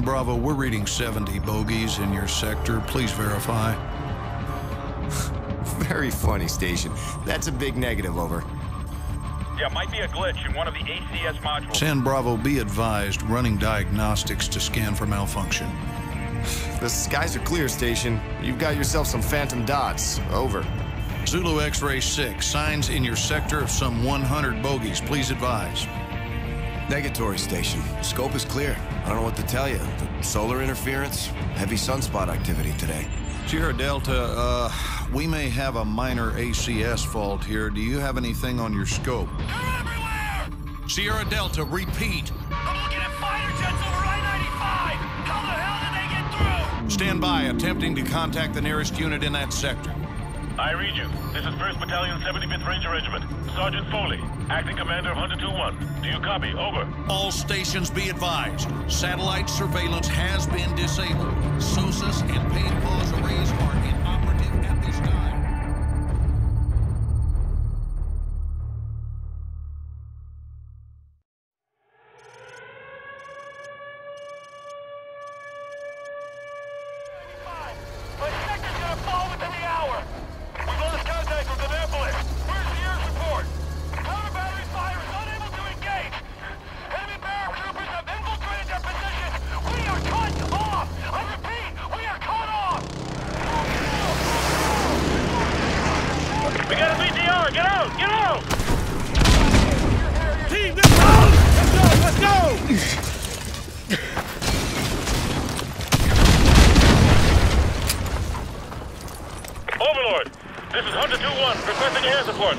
San Bravo, we're reading 70 bogeys in your sector. Please verify. Very funny, Station. That's a big negative, over. Yeah, might be a glitch in one of the ACS modules. San Bravo, be advised, running diagnostics to scan for malfunction. The skies are clear, Station. You've got yourself some phantom dots. Over. Zulu X-Ray 6, signs in your sector of some 100 bogeys. Please advise. Negatory station. Scope is clear. I don't know what to tell you. The solar interference, heavy sunspot activity today. Sierra Delta, uh, we may have a minor ACS fault here. Do you have anything on your scope? They're everywhere! Sierra Delta, repeat. I'm looking at fighter jets over I-95! How the hell did they get through? Stand by, attempting to contact the nearest unit in that sector. I read you. This is 1st Battalion, 75th Ranger Regiment. Sergeant Foley, acting commander of Hunter 2-1. Do you copy? Over. All stations be advised. Satellite surveillance has been disabled. SOSUS and PAVE PAWS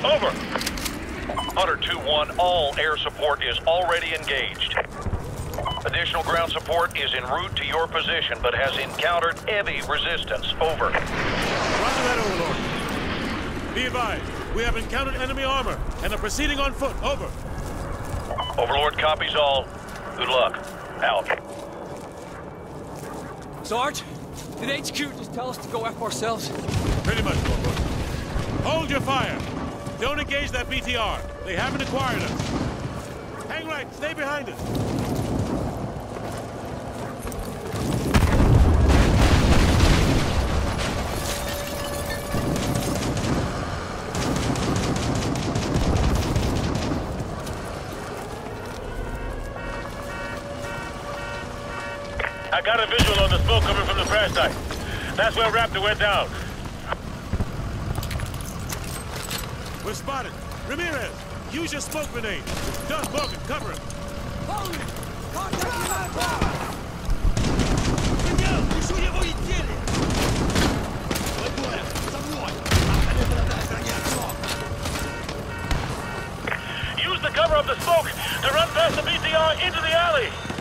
Over. Hunter 2-1, all air support is already engaged. Additional ground support is en route to your position, but has encountered heavy resistance. Over. Roger that, Overlord. Be advised, we have encountered enemy armor and are proceeding on foot. Over. Overlord copies all. Good luck. Out. Sarge, did HQ just tell us to go F ourselves? Pretty much, Corporal. Hold your fire. Don't engage that BTR. They haven't acquired us. Hang right. Stay behind us. I got a visual on the smoke coming from the crash site. That's where Raptor went down. We're spotted. Ramirez, use your smoke grenade. Doug, Morgan, cover him. Use the cover of the smoke to run past the BTR into the alley.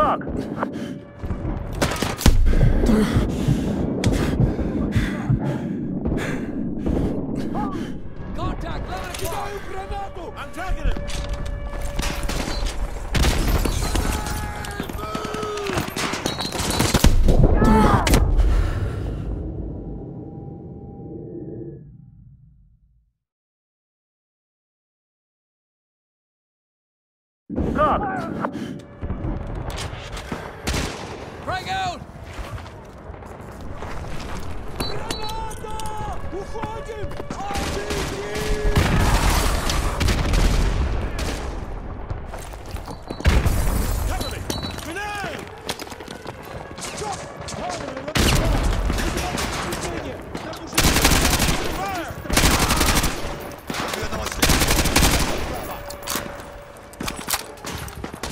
cock. Contact, 11 o'clock. I'm tracking him. Cock! Frag! Grenade! Fire!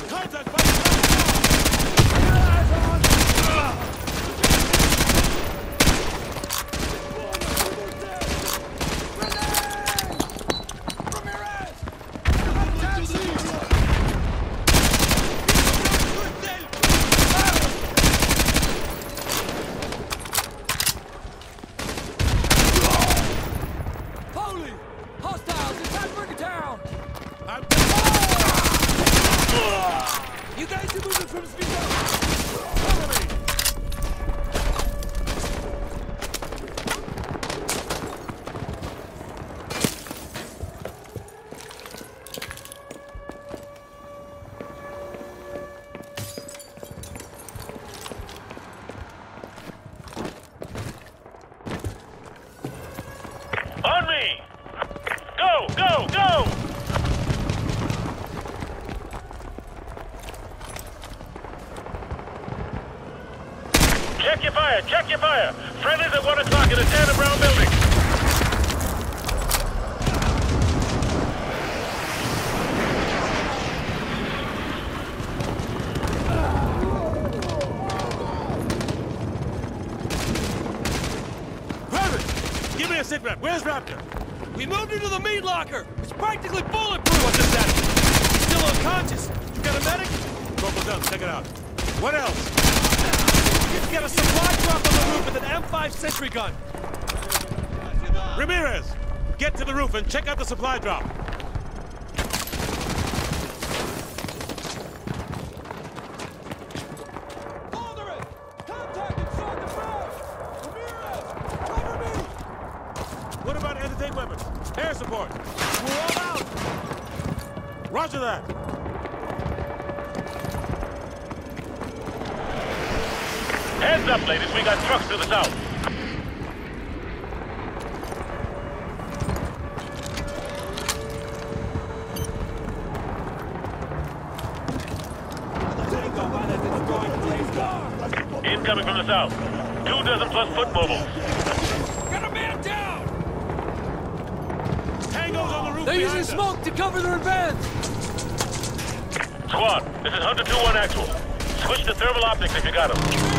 Contact by Holy! Hostiles inside Burger Town! I'm You guys are moving from speed up! Cover me! On me! Go, go, go! Check your fire, check your fire. Friendlies at 1 o'clock in the Tanner Brown building. Private! Give me a sit rep. Where's Raptor? We moved into the meat locker! It's practically bulletproof! What's status? He's still unconscious. You got a medic? Corporal Dunn, check it out. What else? You've got a supply drop on the roof with an M5 sentry gun! Ramirez, get to the roof and check out the supply drop. Roger that. Heads up, ladies, we got trucks to the south. Incoming from the south. Two dozen plus foot mobiles. Got a man down! Tango's on the roof They're behind using us. smoke to cover their advance! Squad, this is Hunter 2-1 actual. Switch to thermal optics if you got them.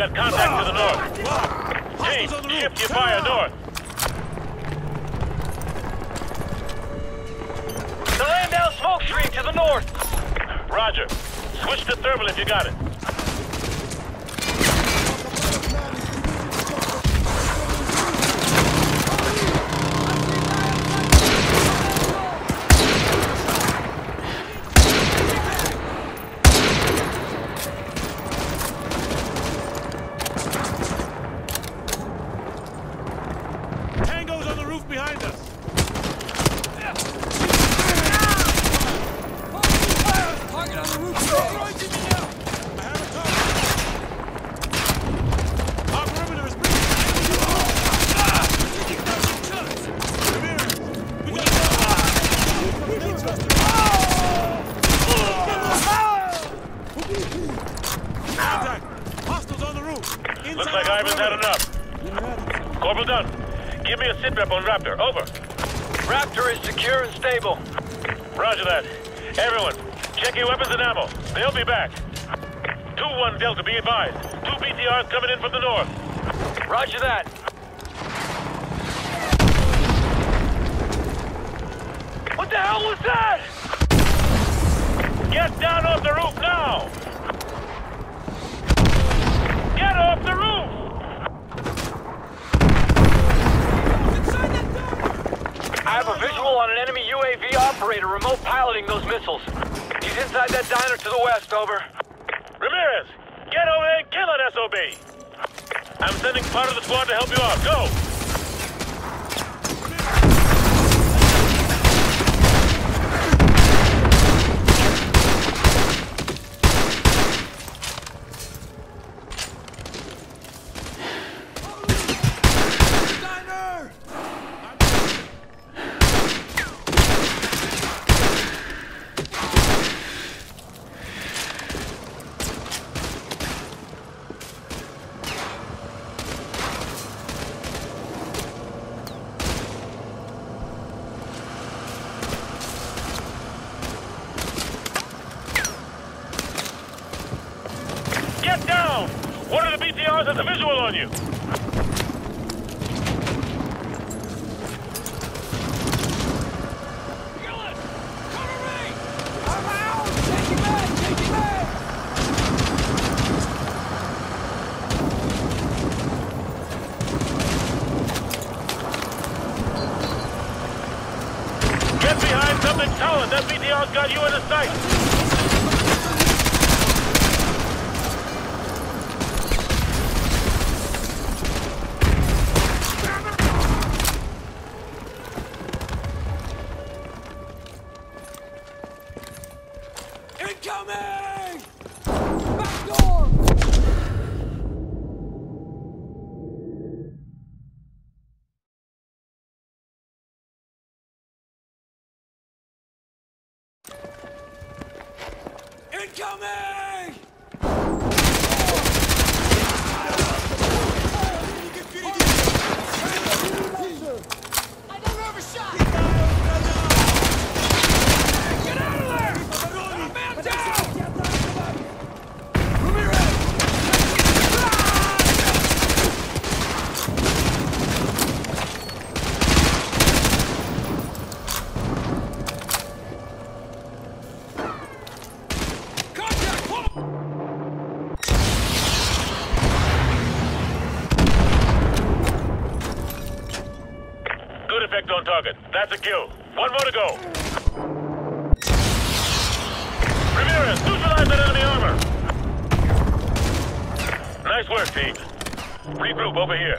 Got contact to the north. Ah, ah. Team, Hostiles on the roof. shift your fire ah. north. The Landau smoke screen to the north. Roger. Switch to thermal if you got it. Behind us. Contact! Hostiles on the roof! Inside Looks like our Ivan's had perimeter. enough. Corporal Dunn, give me a sit rep on Raptor. Over. Raptor is secure and stable. Roger that. Everyone, check your weapons and ammo. They'll be back. 2-1 Delta, be advised. Two BTRs coming in from the north. Roger that. What the hell was that? Get down off the roof now! Get off the roof! I have a visual on an enemy UAV operator remote piloting those missiles. He's inside that diner to the west, over. Ramirez, get over there and kill that SOB! I'm sending part of the squad to help you out. Go! That's a kill. One more to go. Ramirez, neutralize that enemy armor. Nice work, team. Regroup over here.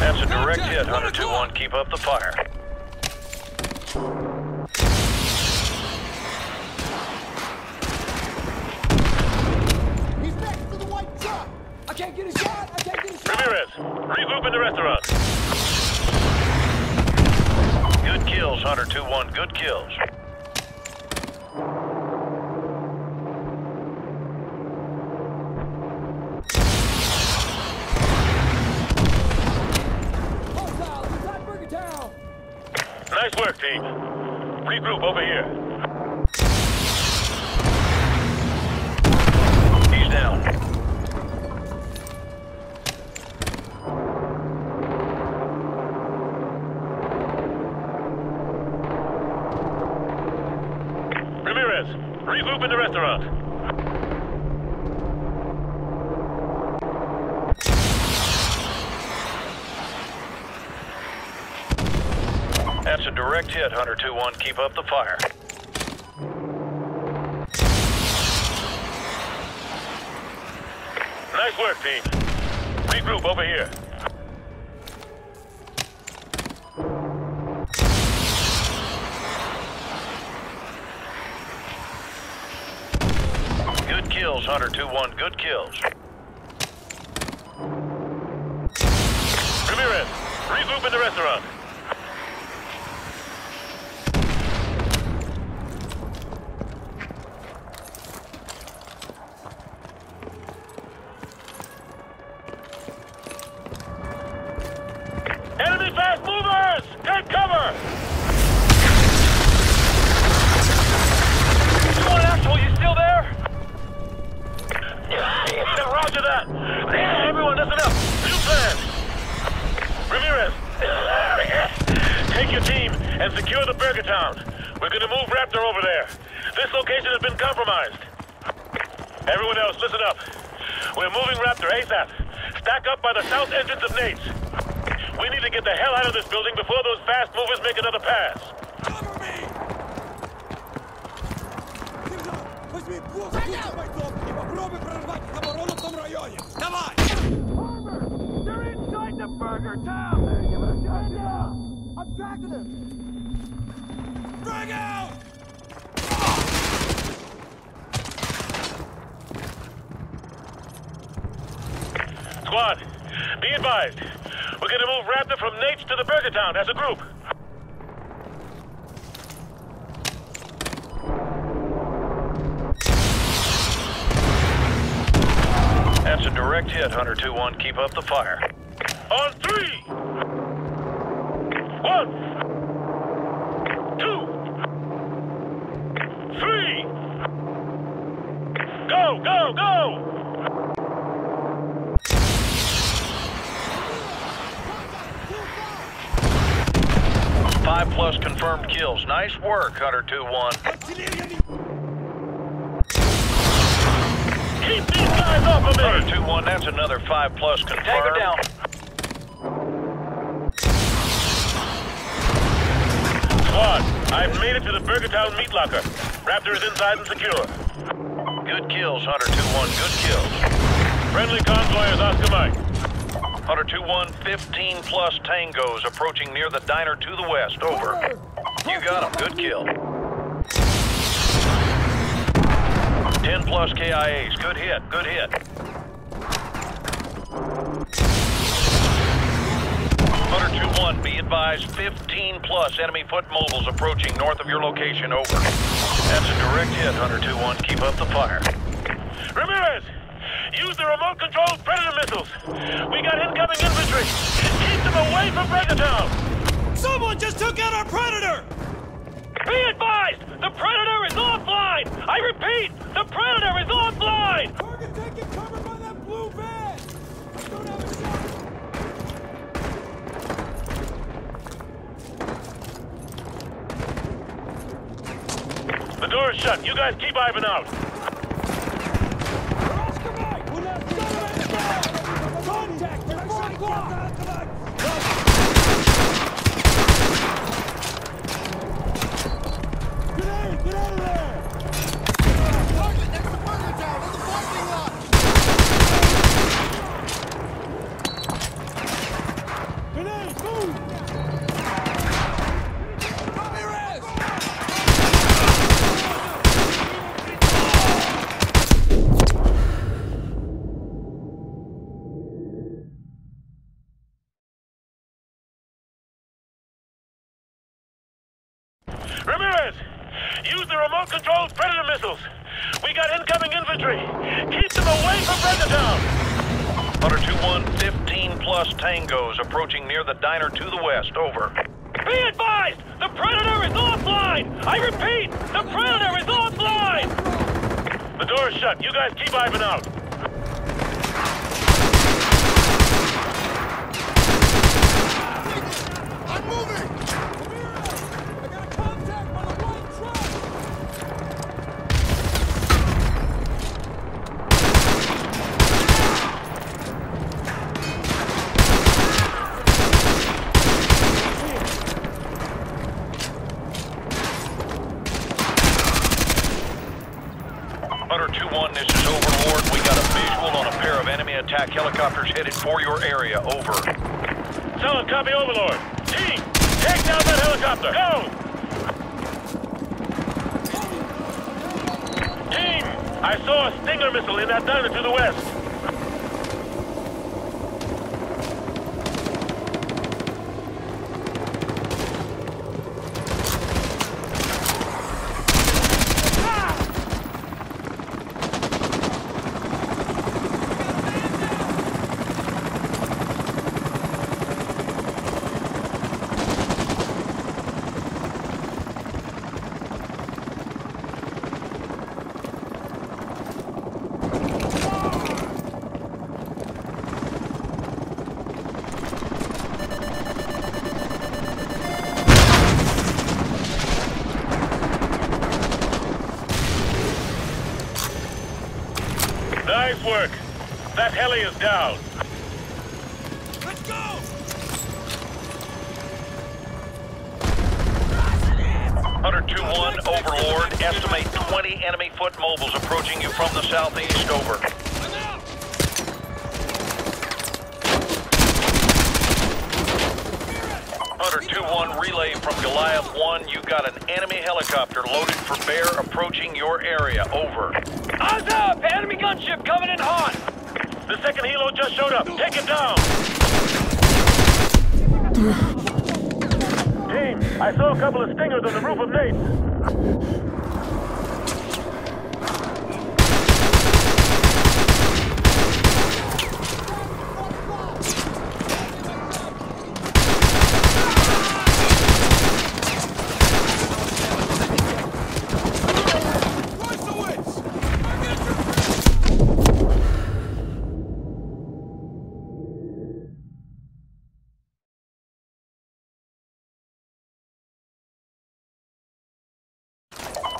That's a direct hit, Hunter 2-1. Keep up the fire. He's next to the white truck! I can't get a shot! I can't get a shot! Ramirez, regroup in the restaurant. Hunter 2-1. Good kills. Hostile inside Burger Town! Nice work, team. Regroup over here. In the restaurant. That's a direct hit, Hunter 2-1. Keep up the fire. Nice work, team. Regroup over here. Kills, Hunter 2-1. Good kills. Ramirez, regroup in the restaurant. and secure the burger town. We're gonna move Raptor over there. This location has been compromised. Everyone else, listen up. We're moving Raptor ASAP. Stack up by the south entrance of Nate's. We need to get the hell out of this building before those fast movers make another pass. Cover me! Давай! Armor! They're inside the burger town! Give it a shot! I'm tracking them! Squad, be advised. We're gonna move Raptor from Nate's to the Burger Town as a group. That's a direct hit, Hunter 2-1. Keep up the fire. On three! One! Two! Three! Go, go, go! Five plus confirmed kills. Nice work, Hunter 2-1. Keep these guys off of me! Hunter 2-1, that's another five plus confirmed. Tango down. Squad, I've made it to the Burger Town meat locker. Raptor is inside and secure. Good kills, Hunter 2-1. Good kills. Friendly convoy is Oscar Mike. Hunter 2-1, 15 plus tangos approaching near the diner to the west. Over. You got him. Good kill. 10 plus KIAs. Good hit. Good hit. Hunter 2-1, be advised, 15 plus enemy foot mobiles approaching north of your location. Over. That's a direct hit, Hunter 2-1. Keep up the fire. Ramirez! Use the remote-controlled Predator missiles! We got incoming infantry! Keep them away from Burger Town! Someone just took out our predator! Be advised! The Predator is offline! I repeat, the Predator is offline! Target taking cover by that blue van! I don't have a shot! The door is You guys keep Ivan out. Oscar Mike! Contact! They're four o'clock! Grenade! Get out of there! Target next to Burger Town in the parking lot! Grenade! Move! Ramirez! Ramirez! Use the remote-controlled Predator missiles. We got incoming infantry. Keep them away from Town. Hunter 2-1, 15 plus tangos approaching near the diner to the west. Over. Be advised! The Predator is offline! I repeat, the Predator is offline! The door is shut. You guys keep Ivan out. I'm moving! Ramirez! I got a contact on a white truck! Hunter 2-1, this is Overlord. We got a visual on a pair attack helicopters headed for your area. Over. Solid copy, Overlord. Team, take down that helicopter. Go! Team, I saw a Stinger missile in that diner to the west. Work. That heli is down. Let's go! Hunter 2-1, Overlord. Estimate 20 enemy foot mobiles approaching you from the southeast. Over. I'm out! Hunter 2-1, relay from Goliath 1. You've got an enemy helicopter loaded for bear approaching your area. Over. Eyes up! Enemy hot! The second helo just showed up. Take it down. Team, I saw a couple of stingers on the roof of Nate's. Rise the winds! Target your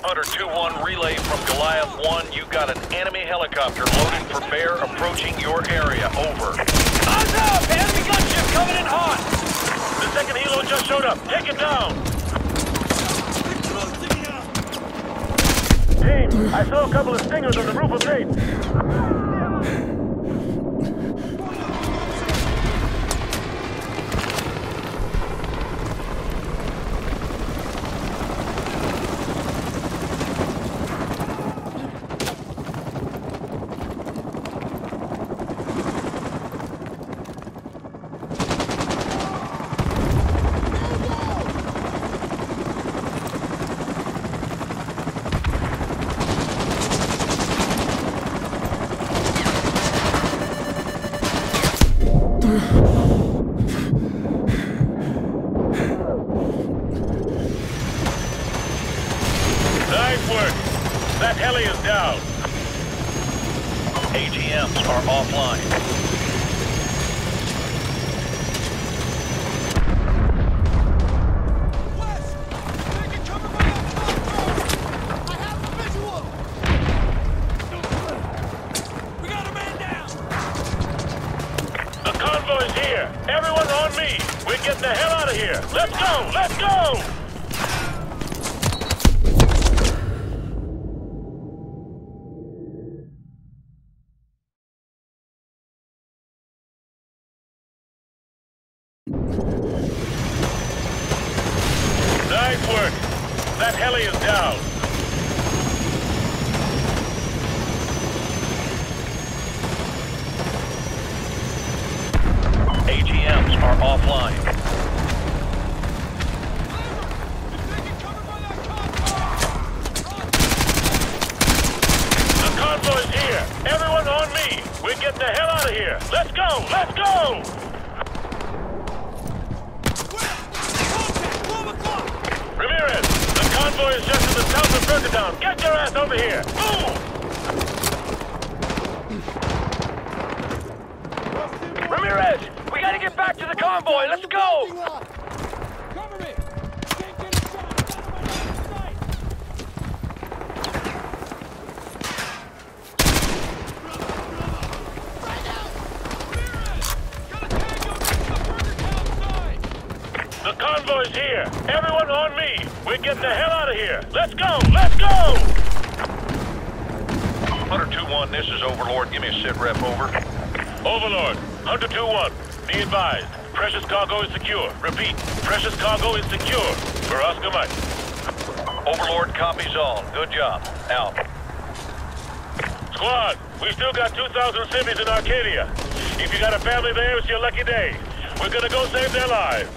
Hunter 2-1, relay from Goliath 1. You've got an enemy helicopter loaded for bear approaching your area. Over. Eyes up! Enemy gunship coming in hot! The second helo just showed Take it down. Team, I saw a couple of stingers on the roof of Nate's. Work. That heli is down. AGMs are offline. Offline. Convoy's here. Everyone on me. We're getting the hell out of here. Let's go. Let's go. Hunter 2-1, this is Overlord. Give me a sit rep. Over. Overlord, Hunter 2-1. Be advised. Precious cargo is secure. Repeat. Precious cargo is secure. For Oscar Mike. Overlord copies all. Good job. Out. Squad, we still got 2,000 civvies in Arcadia. If you got a family there, it's your lucky day. We're gonna go save their lives.